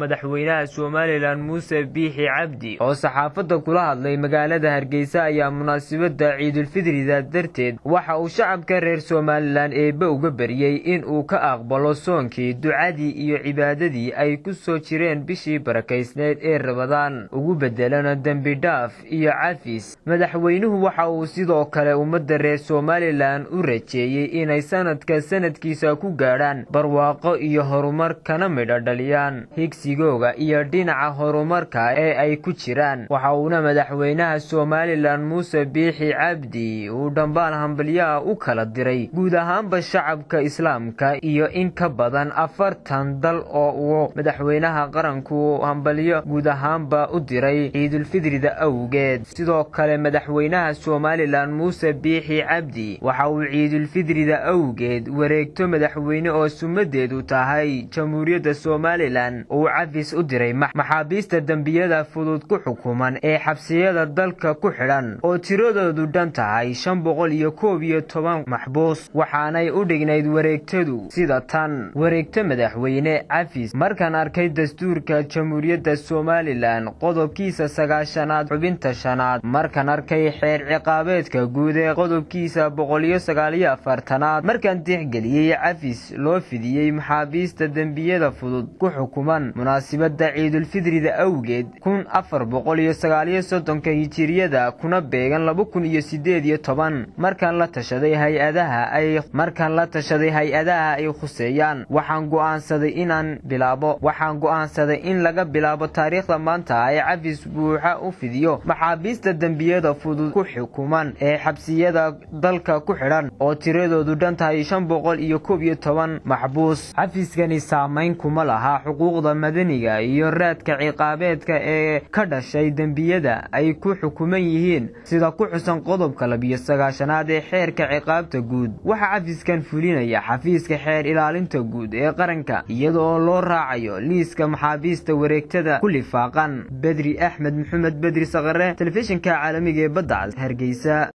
madaxweynaha somalilan muuse biixi cabdi oo saxaafadda kula hadlay magaalada hargeysa ayaa munaasabadda ciidulfidrida darteed waxa uu shacabka reer somalilan eebbe uga baryey in uu ka aqbalo soonkii ducadii iyo cibaadadii ay ku soo jireen bishii barakaysneed ee rabadaan ugu beddelana dembi dhaaf iyo cafis. Madaxweynuhu waxa uu sidoo kale ummadda reer somalilan u rajeeyey inay sanadka sanadkiisa ku gaadhaan barwaaqo iyo horumar kana midha dhaliyaan higsigooga iyo dhinaca horumarka ee ay ku jiraan. Waxa uuna madaxweynaha somalilan muuse biixi cabdi uu dhambaal hambalyaha u kala diray. Guud ahaanba shacabka islaamka iyo in ka badan afartan dal oo uu madaxweynaha qaranku hambalyo guud ahaanba u diray ciidulfidrida awgeed. Sidoo kale madaxweynaha somalilan muuse biixi cabdi waxa uu ciidulfidrida awgeed wareegto madaxweyne oo sumadeedu tahay jamhuuriyadda somalilan uu cafis u diray maxaabiista dembiyada fudud ku xukuman ee xabsiyada dalka ku xidhan oo tiradoodu dhan tahay shan boqol iyo koob iyo toban maxbuus waxaanay u dhignayd wareegtadu sida tan. Wareegto madaxweyne cafis markaan arkay dastuurka jamhuuriyadda somalilan qodobkiisa sagaashanaad xubinta shanaad markaan arkay xeer ciqaabeedka guud ee qodobkiisa boqoliyo sagaaliyo afartanaad markaan tixgeliyey cafis loo fidiyey maxaabiista dembiyada fudud ku xukuman munaasibadda ciidulfidrida awgeed kun afar boqol iyo sagaaliyo soddonka hijiriyada kuna beegan laba kun iyo sideed iyo toban. Markaan la tashaday hay'adaha ay markaan la tashaday hay'adaha ay khuseeyaan waxaan go'aansaday inaan bilaabo waxaan go'aansaday in laga bilaabo taariikhda maanta ay cafis buuxa u fidiyo maxaabiista dembiyada fudud ku xukuman ee xabsiyada dalka ku xidhan oo tiradoodu dhan tahay shan boqol iyo koob iyo toban. Maxbuus xafiskani saamayn kuma laha xuquuqda madaniga iyo raadka ciqaabeedka ee ka dhashay dembiyada ay ku xukuman yihiin sida ku xusan qodobka labiyo sagaashanaad ee xeerka ciqaabta guud. Waxaa cafiskan fulinaya xafiiska xeer ilaalinta guud ee qaranka iyadaoo loo raacayo liiska maxaabiista wareegtada ku lifaaqan. Bedri axmed maxamed bedri saqare telefishinka caalamiga ee badda hargeysa